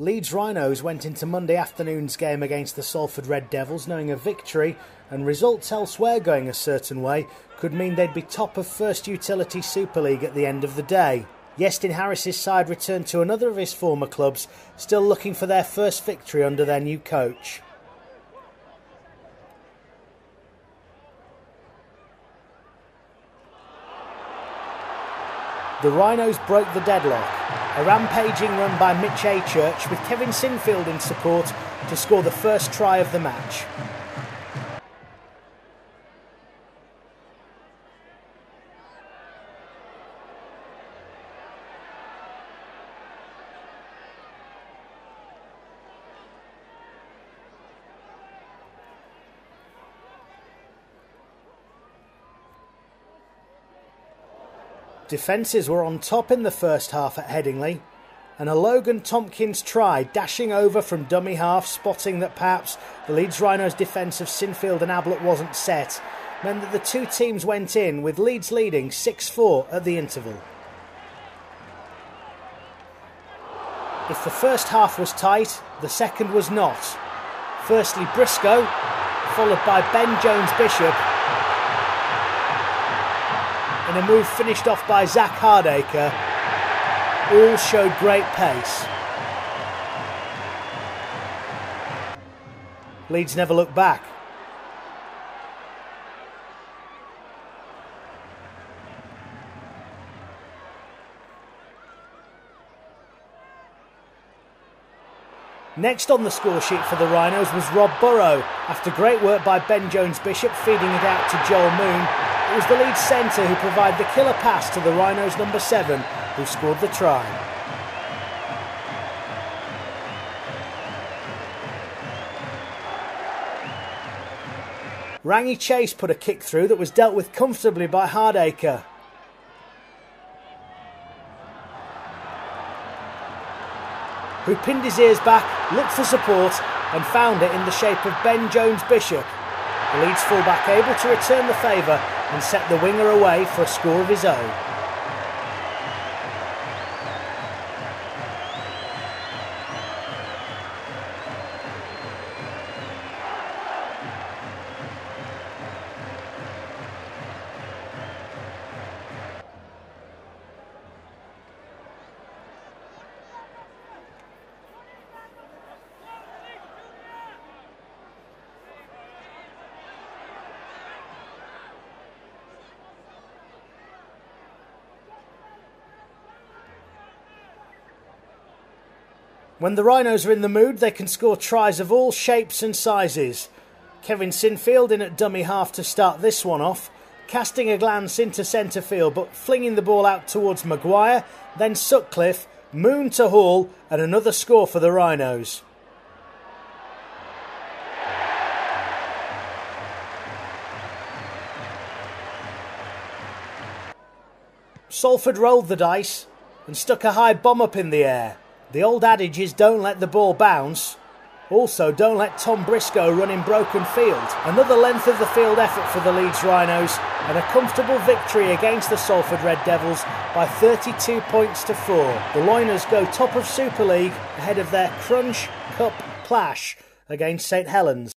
Leeds Rhinos went into Monday afternoon's game against the Salford Red Devils knowing a victory and results elsewhere going a certain way could mean they'd be top of First Utility Super League at the end of the day. Iestyn Harris's side returned to another of his former clubs, still looking for their first victory under their new coach. The Rhinos broke the deadlock. A rampaging run by Mitch Achurch with Kevin Sinfield in support to score the first try of the match. Defences were on top in the first half at Headingley, and a Logan Tomkins try dashing over from dummy half, spotting that perhaps the Leeds Rhinos' defence of Sinfield and Ablett wasn't set, meant that the two teams went in with Leeds leading 6 4 at the interval. If the first half was tight, the second was not. Firstly, Briscoe, followed by Ben Jones Bishop, in a move finished off by Zak Hardaker, all showed great pace. Leeds never looked back. Next on the score sheet for the Rhinos was Rob Burrow. After great work by Ben Jones Bishop feeding it out to Joel Moon, it was the lead centre who provided the killer pass to the Rhinos' number seven, who scored the try. Rangi Chase put a kick through that was dealt with comfortably by Hardaker. Who pinned his ears back, looked for support, and found it in the shape of Ben Jones Bishop. The Leeds fullback able to return the favour and set the winger away for a score of his own. When the Rhinos are in the mood, they can score tries of all shapes and sizes. Kevin Sinfield in at dummy half to start this one off, casting a glance into centre field but flinging the ball out towards McGuire, then Sutcliffe, Moon to Hall, and another score for the Rhinos. Salford rolled the dice and stuck a high bomb up in the air. The old adage is don't let the ball bounce. Also, don't let Tom Briscoe run in broken field. Another length of the field effort for the Leeds Rhinos and a comfortable victory against the Salford Red Devils by 32 points to 4. The Loiners go top of Super League ahead of their Crunch Cup clash against St Helens.